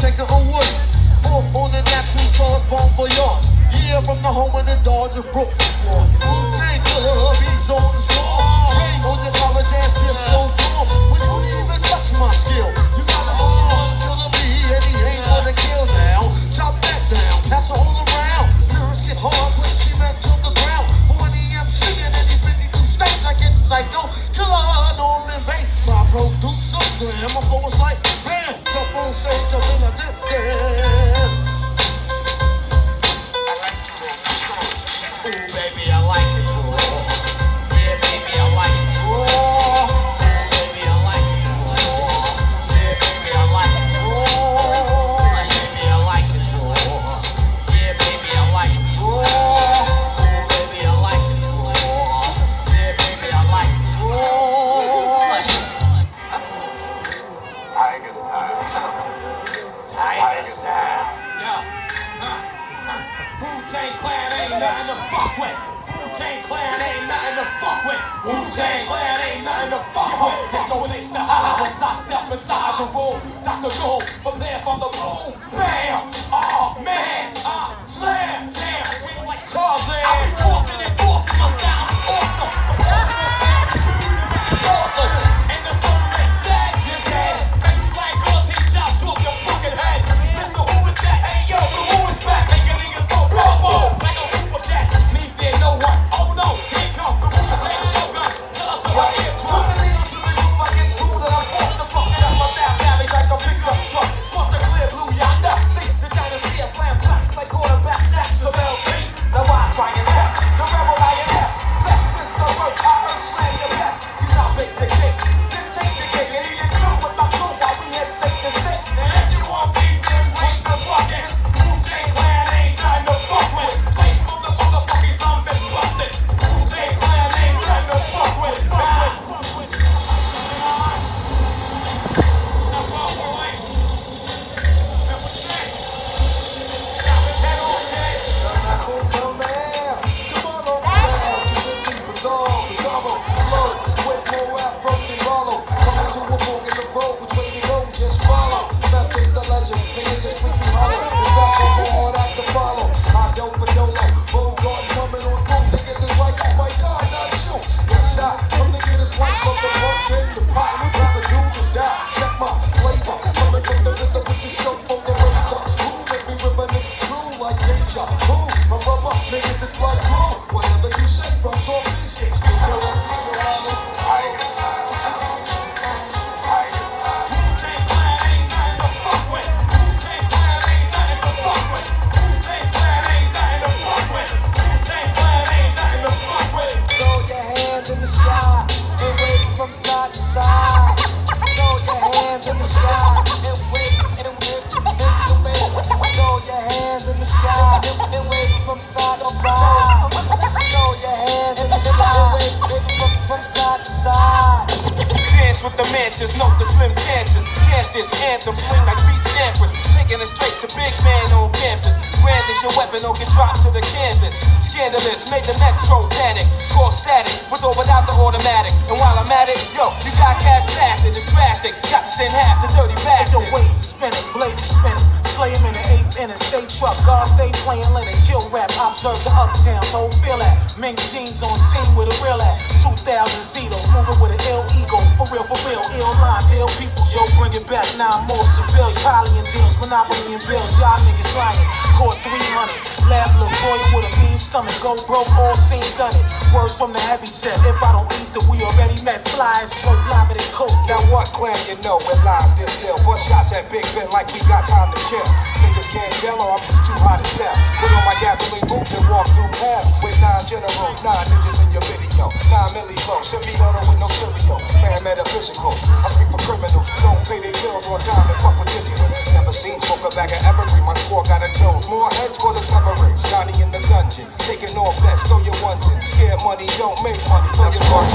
taking a woody. Off on the natural cause, for voyage. Yeah, from the home of the Dodger Brooklyn squad. Who Tang the he's on the score. Hey, on your college ass disco dorm. When you didn't even touch my skill, you got the only one killing me, and he ain't gonna kill now. Chop that down, pass it all around. Lyrics get hard, quick cement to the ground. For an EMC in any 52 states, I get psycho. Killer, I know I'm in vain. My producer, slam, my flow is like. Wu-Tang Clan ain't nothing to fuck with. Wu-Tang Clan ain't nothing to fuck with. Wu-Tang Clan ain't nothing to fuck with. There's no place to hide once I step inside the room. Dr. Doom, prepare for the Now Dance with the mansions, note the slim chances. Chance this anthem, swing like beat samples. Taking it straight to big man on campus. Brandish your weapon or get dropped to the canvas. Scandalous, made the metro panic. Call static, with or without the automatic. And while I'm at it, yo, you got cash passing, it's drastic. Got to send half the dirty bastard. Your waves are spinning, blades are spinning. Slay him in the eighth inning, stay truck, God stay playing, let it kill rap. Observe the uptown, so feel that. Mink jeans on scene with a real at. 2000 Zetos, moving with an ill ego. For real, for real, ill lines, ill people. Yo, bring it back, now more civilian. And deals, monopoly and bills. Y'all niggas lying. Caught 300. Lab look royal with a mean stomach. Go broke, all seen done it. Words from the heavy set. If I don't eat the, we already met. Flies, go live at it, coke. What clan you know we're live this hill? Bust shots at Big Ben like we got time to kill. Niggas can't tell or I'm just too hot to tell. Put on my gasoline boots and walk through hell with nine generals, nine ninjas in your video. Nine milli low, semi-auto with no cereal. Man metaphysical. I speak for criminals, don't pay their bills on time and fuck with digital. Never seen smoke a bag of evergreen. My score got a Jones. More heads for the covering. Johnny in the dungeon, taking all bets, throw your ones in. Scared money don't make money. Throw your